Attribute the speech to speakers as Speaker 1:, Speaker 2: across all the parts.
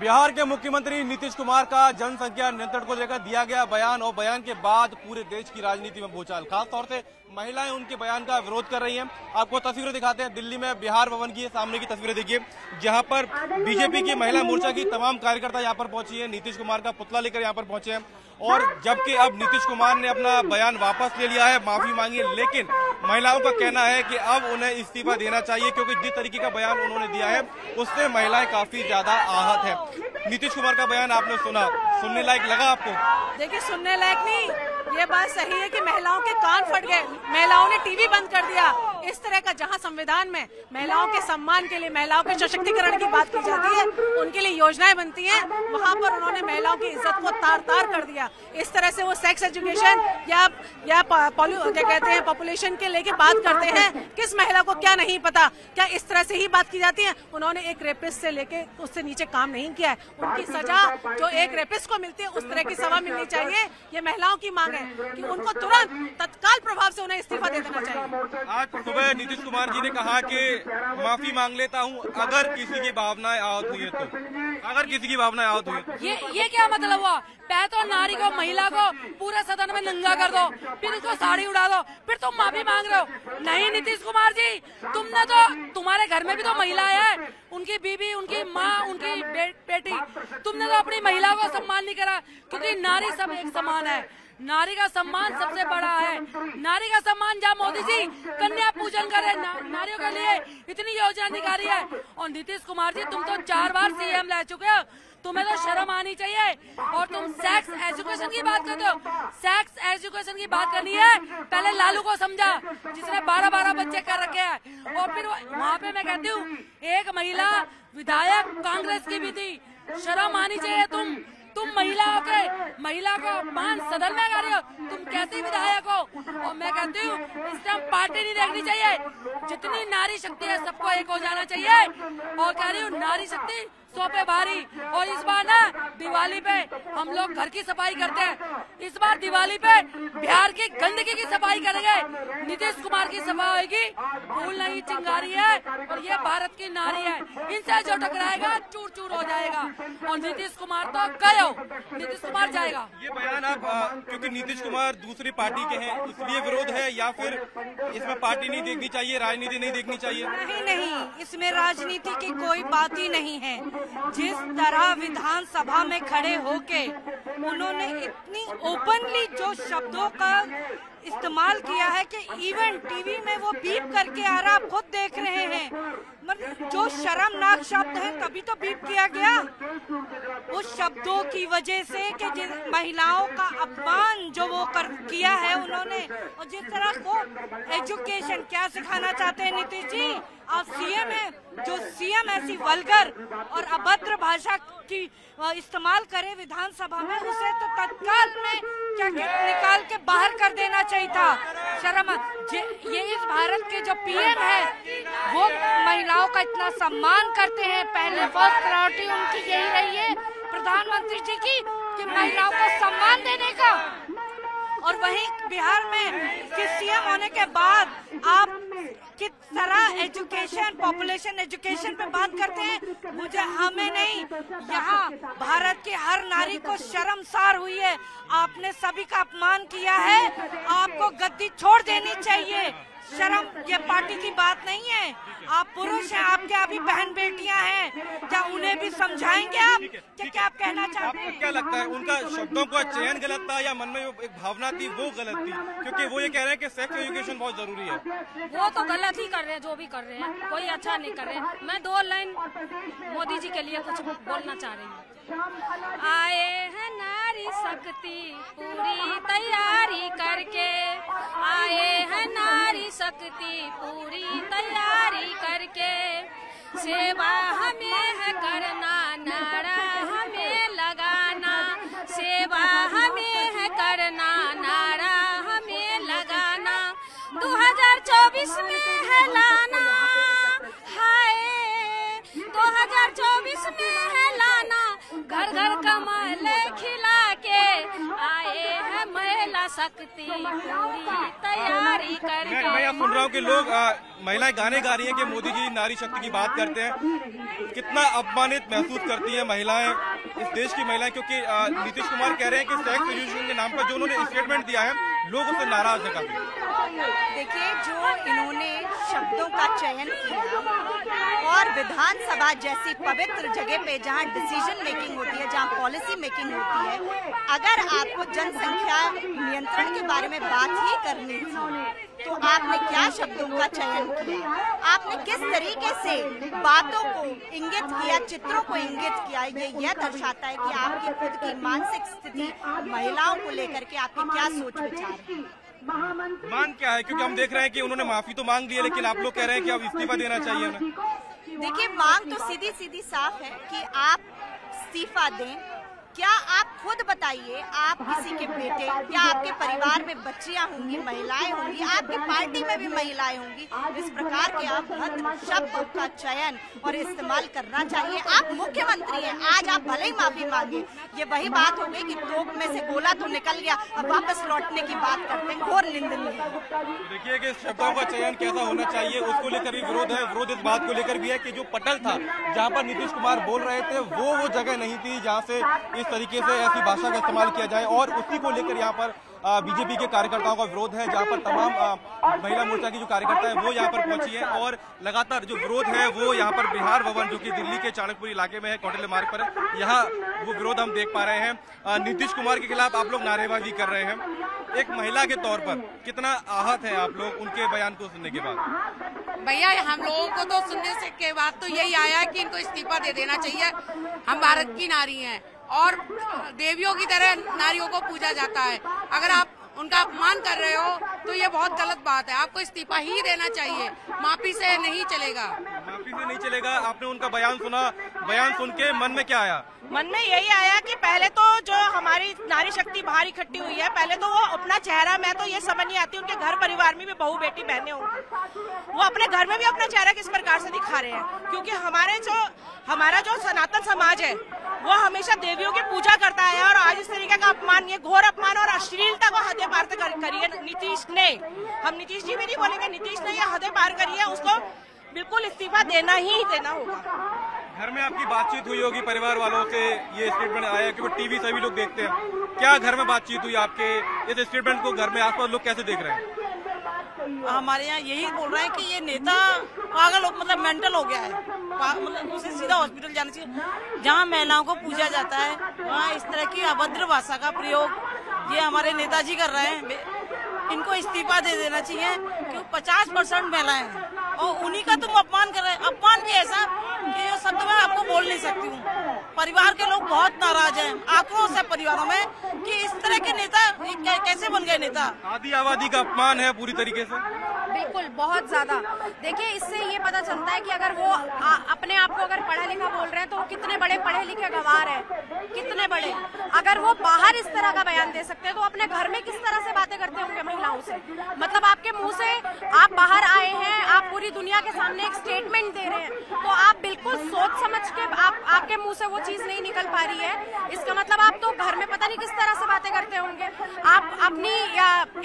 Speaker 1: बिहार के मुख्यमंत्री नीतीश कुमार का जनसंख्या नियंत्रण को लेकर दिया गया बयान और बयान के बाद पूरे देश की राजनीति में भूचाल खासतौर से महिलाएँ उनके बयान का विरोध कर रही हैं। आपको तस्वीरें दिखाते हैं। दिल्ली में बिहार भवन की सामने की तस्वीरें देखिए, जहाँ पर बीजेपी की महिला मोर्चा की तमाम कार्यकर्ता यहाँ पर पहुँची है। नीतीश कुमार का पुतला लेकर यहाँ पर पहुँचे हैं। और जबकि अब नीतीश कुमार ने अपना बयान वापस ले लिया है, माफ़ी मांगी है, लेकिन महिलाओं का कहना है कि अब उन्हें इस्तीफा देना चाहिए, क्योंकि जिस तरीके का बयान उन्होंने दिया है, उससे महिलाएँ काफ़ी ज़्यादा आहत है। नीतीश कुमार का बयान आपने सुना, सुनने लायक लगा आपको?
Speaker 2: देखिए, सुनने लायक नहीं ये बात सही है कि महिलाओं के कान फट गए। महिलाओं ने टीवी बंद कर दिया। इस तरह का जहाँ संविधान में महिलाओं के सम्मान के लिए, महिलाओं के सशक्तिकरण की बात की जाती है, उनके लिए योजनाएँ बनती हैं। वहाँ पर उन्होंने महिलाओं की इज़्ज़त को तार तार कर दिया। इस तरह से वो सेक्स एजुकेशन या या क्या कहते हैं पॉपुलेशन के लेके बात करते हैं। किस महिला को क्या नहीं पता? क्या इस तरह से ही बात की जाती है? उन्होंने एक रेपिस्ट से लेके उससे नीचे काम नहीं किया है। उनकी सजा जो एक रेपिस्ट को मिलती है, उस तरह की सजा मिलनी चाहिए। ये महिलाओं की मांग है। कि उनको तुरंत तत्काल प्रभाव से उन्हें इस्तीफा दे देना चाहिए।
Speaker 1: आज सुबह नीतीश कुमार जी ने कहा कि माफ़ी मांग लेता हूँ अगर किसी की भावनाएँ आहत हुई है तो। अगर किसी की भावनाएँ आहत हुई है।
Speaker 3: ये ये क्या मतलब हुआ? पहले तो नारी को महिला को पूरे सदन में नंगा कर दो फिर उसको साड़ी उड़ा दो फिर तुम माफ़ी मांग रहे हो। नहीं नीतीश कुमार जी तुमने तो तुम्हारे घर में भी तो महिला है। उनकी बीबी उनकी माँ उनकी बेटी तुमने तो अपनी महिला को सम्मान नहीं करा क्योंकि नारी सब एक समान है। नारी का सम्मान सबसे बड़ा है। नारी का सम्मान जहाँ मोदी जी। कन्या पूजन करे। ना, नारियों के लिए इतनी योजना निकाली है। और नीतीश कुमार जी तुम तो चार बार सीएम रह चुके हो। तुम्हें तो शर्म आनी चाहिए। और तुम सेक्स एजुकेशन की बात करते हो। सेक्स एजुकेशन की बात करनी है। पहले लालू को समझा जिसने बारह बारह बच्चे कर रखे हैं। और फिर वहाँ पे मैं कहती हूँ एक महिला विधायक कांग्रेस की भी थी। शर्म आनी चाहिए तुम। तुम महिला के, महिला को अपमान सदन में कर रहे हो। तुम कैसे विधायक हो? और मैं कहती हूँ, इस टाइम पार्टी नहीं देखनी चाहिए। जितनी नारी शक्ति है, सबको एक हो जाना चाहिए। और कह रही हूँ, नारी शक्ति सौ पे भारी और इस बार ना दिवाली पे हम लोग घर की सफ़ाई करते हैं। इस बार दिवाली पे बिहार की गंदगी की सफ़ाई करेंगे। नीतीश कुमार की सफ़ाई होगी भूल नहीं चिंगारी है और ये भारत की नारी है। इनसे जो टकराएगा चूर चूर हो जाएगा। और नीतीश कुमार तो गए नीतीश कुमार जाएगा।
Speaker 1: ये बयान आप क्योंकि नीतीश कुमार दूसरी पार्टी के हैं इसलिए विरोध है या फिर इसमें पार्टी नहीं देखनी चाहिए राजनीति नहीं देखनी चाहिए?
Speaker 2: नहीं नहीं इसमें राजनीति की कोई बात ही नहीं है। जिस तरह विधानसभा में खड़े होके उन्होंने इतनी ओपनली जो शब्दों का इस्तेमाल किया है कि इवन टीवी में वो बीप करके आ रहा, आप खुद देख रहे हैं। मतलब जो शर्मनाक शब्द है, तभी तो बीप किया गया। उस शब्दों की वजह से कि महिलाओं का अपमान जो वो कर, किया है उन्होंने, और जिस तरह को एजुकेशन क्या सिखाना चाहते हैं नीतीश जी? आप सीएम है जो सीएम ऐसी वलगर और अभद्र भाषा की इस्तेमाल करे विधानसभा में, उसे तो तत्काल में क्या निकाल के बाहर कर देना चाहिए था। शर्म ये इस भारत के जो पीएम है, वो महिलाओं का इतना सम्मान करते हैं, पहले फ़र्स्ट प्रायोरिटी उनकी यही रही है, प्रधानमंत्री जी की, कि महिलाओं को सम्मान देने का। और वहीं बिहार में कि सीएम होने के बाद आप किस तरह एजुकेशन पॉपुलेशन एजुकेशन पे बात करते हैं। मुझे हमें नहीं। यहाँ भारत की हर नारी को शर्मसार हुई है। आपने सभी का अपमान किया है। आपको गद्दी छोड़ देनी चाहिए। शर्म ये पार्टी की बात नहीं है। आप पुरुष हैं आपके अभी बहन बेटियाँ हैं। क्या उन्हें भी समझाएँगे आप? कि क्या आप कहना चाहते हैं?
Speaker 1: आपको क्या लगता है उनका शब्दों का चयन गलत था या मन में एक भावना थी वो गलत थी? क्योंकि वो ये कह रहे हैं कि सेक्स एजुकेशन बहुत ज़रूरी है।
Speaker 3: वो तो गलत ही कर रहे हैं जो भी कर रहे हैं। कोई अच्छा नहीं कर रहे मैं दो लाइन मोदी जी के लिए कुछ बोलना चाह रही हूँ। आए हैं नारी शक्ति पूरी तैयारी करके। आए हैं नारी शक्ति पूरी तैयारी करके। सेवा हमें है करना। में है लाना हाय। 2024 में है लाना घर घर कमल खिला के आए हैं महिला
Speaker 4: पूरी तैयारी करके।
Speaker 1: मैं मैं सुन रहा हूँ कि लोग महिलाएँ गाने गा रही हैं कि मोदी जी नारी शक्ति की बात करते हैं। कितना अपमानित महसूस करती हैं महिलाएँ इस देश की महिलाएँ क्योंकि नीतीश कुमार कह रहे हैं कि सेक्स एजुकेशन के नाम पर जो उन्होंने स्टेटमेंट दिया है लोग से नाराज़ है काफ़ी।
Speaker 5: देखिए, जो इन्होंने शब्दों का चयन किया, और विधानसभा जैसी पवित्र जगह पे जहाँ डिसीज़न मेकिंग होती है, जहाँ पॉलिसी मेकिंग होती है, अगर आपको जनसंख्या नियंत्रण के बारे में बात ही करनी थी तो आपने क्या शब्दों का चयन किया? आपने किस तरीके से बातों को इंगित किया चित्रों को इंगित किया? ये यह दर्शाता है कि आपकी खुद की मानसिक स्थिति महिलाओं को लेकर के आपके क्या सोच विचार है?
Speaker 1: मांग क्या है? क्योंकि हम देख रहे हैं कि उन्होंने माफ़ी तो मांग ली है लेकिन आप लोग कह रहे हैं कि अब इस्तीफा देना चाहिए उन्हें
Speaker 5: देखिए मांग तो सीधी सीधी साफ़ है कि आप इस्तीफा दें। क्या आप खुद बताइए आप किसी के बेटे या आपके परिवार में बच्चियाँ होंगी, महिलाएँ होंगी, आपकी पार्टी में भी महिलाएँ होंगी, इस प्रकार के आप भद्र शब्दों का चयन और इस्तेमाल करना चाहिए। आप मुख्यमंत्री हैं, आज आप भले ही माफ़ी मांगे। ये वही बात हो गई कि तोप में से गोला तो निकल गया, अब वापस लौटने की बात करते हैं, घोर निंदनीय।
Speaker 1: देखिए कि शब्दों का चयन कैसा होना चाहिए, उसको लेकर भी विरोध है। विरोध इस बात को लेकर भी है कि जो पटल था, जहाँ पर नीतीश कुमार बोल रहे थे, वो वो जगह नहीं थी जहाँ से इस तरीके से ऐसी भाषा का इस्तेमाल किया जाए। और उसी को लेकर यहाँ पर बीजेपी के कार्यकर्ताओं का विरोध है, जहाँ पर तमाम महिला मोर्चा की जो कार्यकर्ता है वो यहाँ पर पहुँची है और लगातार जो विरोध है वो यहाँ पर बिहार भवन, जो कि दिल्ली के चाणकपुर इलाके में है, कौटिल्य मार्ग पर, यहाँ वो विरोध हम देख पा रहे हैं। नीतीश कुमार के खिलाफ आप लोग नारेबाजी कर रहे हैं। एक महिला के तौर पर कितना आहत है आप लोग उनके बयान को सुनने के बाद?
Speaker 4: भैया, हम लोगों को तो सुनने के बाद तो यही आया कि इनको इस्तीफा दे देना चाहिए। हम भारत की नारी हैं। और देवियों की तरह नारियों को पूजा जाता है। अगर आप उनका अपमान कर रहे हो तो ये बहुत गलत बात है। आपको इस्तीफा ही देना चाहिए। माफ़ी से नहीं चलेगा।
Speaker 1: माफ़ी से नहीं चलेगा। आपने उनका बयान सुना। बयान सुन के मन में क्या आया?
Speaker 6: मन में यही आया कि पहले तो जो हमारी नारी शक्ति बाहर इकट्ठी हुई है पहले तो वो अपना चेहरा मैं तो ये समझ नहीं आती उनके घर परिवार में भी बहू बेटी बहने होंगी वो अपने घर में भी अपना चेहरा किस प्रकार से दिखा रहे हैं? क्योंकि हमारे जो हमारा जो सनातन समाज है वो हमेशा देवियों की पूजा करता है और आज इस तरीके का अपमान, ये घोर अपमान और अश्लीलता को हदे पार करी है नीतीश। ने हम नीतीश जी भी नहीं बोलेंगे, नीतीश ने ये हदे पार करी है उसको बिल्कुल इस्तीफा देना ही देना होगा।
Speaker 1: घर में आपकी बातचीत हुई होगी, परिवार वालों से ये स्टेटमेंट आया कि वो टीवी सभी लोग देखते हैं। क्या घर में बातचीत हुई आपके? इस स्टेटमेंट को घर में आसपास लोग कैसे देख रहे हैं?
Speaker 6: हमारे यहाँ यही बोल रहे हैं कि ये नेता पागल हो मतलब मेंटल हो गया है। मतलब उसे सीधा हॉस्पिटल जाना चाहिए। जहाँ महिलाओं को पूजा जाता है, वहाँ इस तरह की अभद्र भाषा का प्रयोग ये हमारे नेताजी कर रहे हैं। इनको इस्तीफा दे देना चाहिए क्यों पचास परसेंट महिलाएँ हैं। और उन्हीं का तुम अपमान कर रहे हैं। अपमान भी ऐसा कि ये शब्द मैं आपको बोल नहीं सकती हूँ। परिवार के लोग बहुत नाराज़ हैं आक्रोश है परिवारों में, कि इस तरह के नेता कैसे बन गए नेता?
Speaker 1: आदि आबादी का अपमान है पूरी तरीके से।
Speaker 7: बिल्कुल बहुत ज़्यादा। देखिए इससे ये पता चलता है कि अगर वो आ, अपने आप को अगर पढ़ा लिखा बोल रहे हैं तो कितने बड़े पढ़े लिखे गवार हैं। कितने बड़े। अगर वो बाहर इस तरह का बयान दे सकते हैं तो अपने घर में किस तरह से बातें करते होंगे महिलाओं से? मतलब आपके मुँह से आप बाहर आए हैं आप पूरी दुनिया के सामने एक स्टेटमेंट दे रहे हैं तो आप बिल्कुल सोच समझ के आप आपके मुँह से वो चीज़ नहीं निकल पा रही है। इसका मतलब आप तो घर में पता नहीं किस तरह से बातें करते होंगे। आप अपनी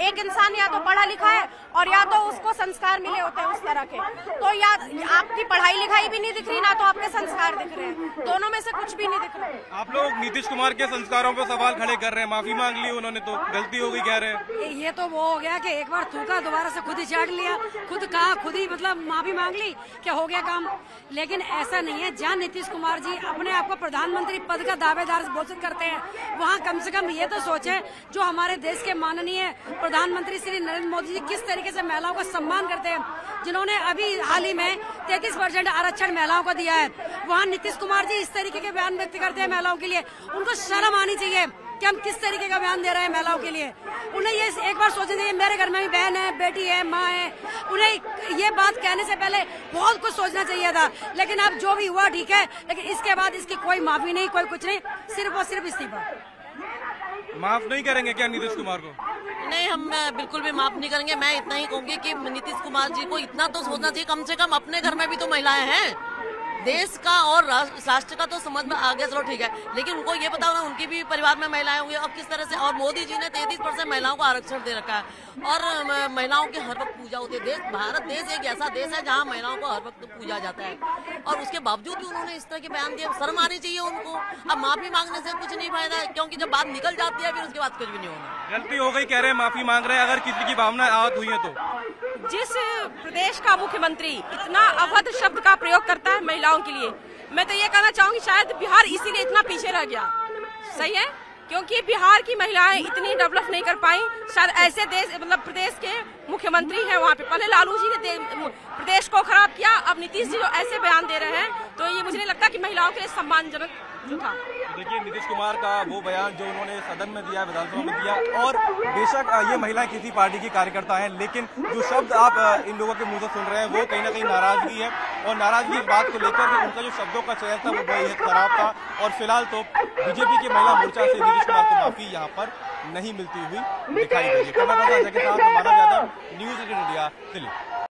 Speaker 7: एक इंसान या तो पढ़ा लिखा है और या तो उसको संस्कार मिले होते हैं उस तरह के। तो या आपकी पढ़ाई लिखाई भी नहीं दिख रही ना तो आपके संस्कार दिख रहे हैं। दोनों में से कुछ भी नहीं दिख रहा।
Speaker 1: आप लोग नीतीश कुमार के संस्कारों पर सवाल खड़े कर रहे हैं माफ़ी मांग ली उन्होंने तो गलती हो गई कह रहे हैं।
Speaker 4: ये तो वो हो गया की एक बार थूका दोबारा से खुद ही चाट लिया खुद कहा खुद ही मतलब माफ़ी मांग ली क्या हो गया काम। लेकिन ऐसा नहीं है। जहाँ नीतीश कुमार जी अपने आप को प्रधानमंत्री पद का दावेदार घोषित करते हैं वहाँ कम से कम ये तो सोचे जो हमारे देश के माननीय प्रधानमंत्री श्री नरेंद्र मोदी जी किस तरीके से महिलाओं का सम्मान करते हैं, जिन्होंने अभी हाल ही में तैतीस परसेंट आरक्षण महिलाओं को दिया है। वहाँ नीतीश कुमार जी इस तरीके के बयान व्यक्त करते हैं महिलाओं के लिए। उनको शर्म आनी चाहिए कि हम किस तरीके का बयान दे रहे हैं महिलाओं के लिए। उन्हें ये एक बार सोचना चाहिए मेरे घर में भी बहन है, बेटी है, माँ है। उन्हें ये बात कहने से पहले बहुत कुछ सोचना चाहिए था। लेकिन अब जो भी हुआ, ठीक है, लेकिन इसके बाद इसकी कोई माफ़ी नहीं, कोई कुछ नहीं, सिर्फ़ और सिर्फ़ इस्तीफा
Speaker 1: माफ़ नहीं करेंगे क्या नीतीश कुमार को?
Speaker 8: नहीं, हम बिल्कुल भी माफ़ नहीं करेंगे। मैं इतना ही कहूँगी कि नीतीश कुमार जी को इतना तो सोचना चाहिए, कम से कम अपने घर में भी तो महिलाएँ हैं। देश का और राष्ट्र का तो समझ में आ गया, चलो ठीक है। लेकिन उनको ये पता होना उनकी भी परिवार में महिलाएँ होंगी, अब किस तरह से, और मोदी जी ने तैतीस परसेंट महिलाओं को आरक्षण दे रखा है। और महिलाओं की हर वक्त पूजा होती है। देश, भारत देश एक ऐसा देश है जहाँ महिलाओं को हर वक्त पूजा जाता है। और उसके बावजूद भी उन्होंने इस तरह के बयान दिए, शर्म आनी चाहिए उनको। अब माफ़ी मांगने से कुछ नहीं फ़ायदा है, क्योंकि जब बात निकल जाती है, फिर उसके बाद कुछ भी नहीं होना।
Speaker 1: गलती हो गई, कह रहे हैं, माफ़ी मांग रहे हैं, अगर किसी की भावना आहत हुई है तो।
Speaker 9: जिस प्रदेश का मुख्यमंत्री इतना अवध शब्द का प्रयोग करता है महिलाओं के लिए, मैं तो ये कहना चाहूँगी शायद बिहार इसीलिए इतना पीछे रह गया। सही है? क्योंकि बिहार की महिलाएँ इतनी डेवलप नहीं कर पाई। शायद ऐसे देश मतलब प्रदेश के मुख्यमंत्री हैं वहाँ पे। पहले लालू जी ने प्रदेश को खराब किया, अब नीतीश जी जो ऐसे बयान दे रहे हैं तो ये मुझे नहीं लगता कि महिलाओं के लिए सम्मानजनक था।
Speaker 1: देखिए, नीतीश कुमार का वो बयान जो उन्होंने सदन में दिया, विधानसभा में दिया, और बेशक ये महिलाएँ किसी पार्टी की कार्यकर्ता हैं, लेकिन जो शब्द आप इन लोगों के मुँह से सुन रहे हैं, वो कहीं ना कहीं नाराज़गी है। और नाराज़गी इस बात को लेकर उनका जो शब्दों का चयन था, वो बेहद खराब था। और फ़िलहाल तो बीजेपी के महिला मोर्चा से नीतीश कुमार को माफ़ी यहाँ पर नहीं मिलती हुई दिखाई दे रही है। के न्यूज़ एटीन इंडिया, दिल्ली।